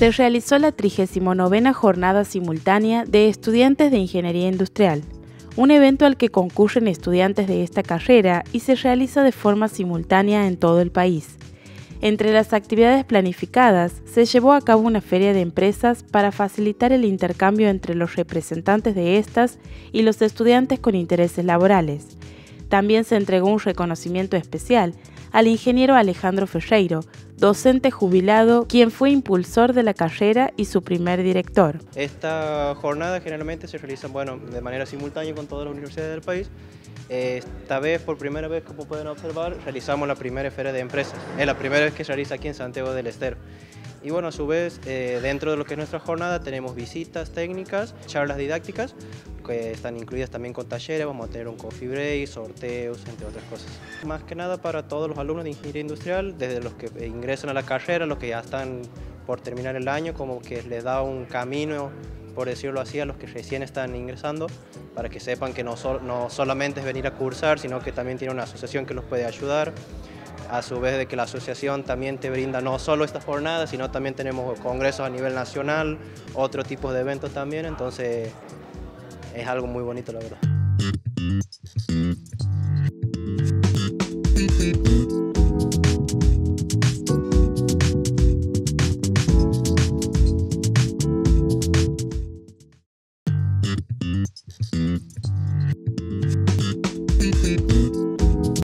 Se realizó la 39 Jornada Simultánea de Estudiantes de Ingeniería Industrial, un evento al que concurren estudiantes de esta carrera y se realiza de forma simultánea en todo el país. Entre las actividades planificadas se llevó a cabo una feria de empresas para facilitar el intercambio entre los representantes de estas y los estudiantes con intereses laborales. También se entregó un reconocimiento especial al ingeniero Alejandro Ferreiro, docente jubilado, quien fue impulsor de la carrera y su primer director. Esta jornada generalmente se realiza bueno, de manera simultánea con todas las universidades del país. Esta vez, por primera vez, como pueden observar, realizamos la primera feria de empresas. Es la primera vez que se realiza aquí en Santiago del Estero. Y bueno, a su vez, eh, dentro de lo que es nuestra jornada, tenemos visitas técnicas, charlas didácticas, que están incluidas también con talleres, vamos a tener un coffee break, sorteos, entre otras cosas. Más que nada para todos los alumnos de ingeniería industrial, desde los que ingresan a la carrera, los que ya están por terminar el año, como que les da un camino, por decirlo así, a los que recién están ingresando, para que sepan que no, no solamente es venir a cursar, sino que también tiene una asociación que los puede ayudar a su vez de que la asociación también te brinda no solo estas jornadas, sino también tenemos congresos a nivel nacional, otro tipo de eventos también, entonces es algo muy bonito la verdad.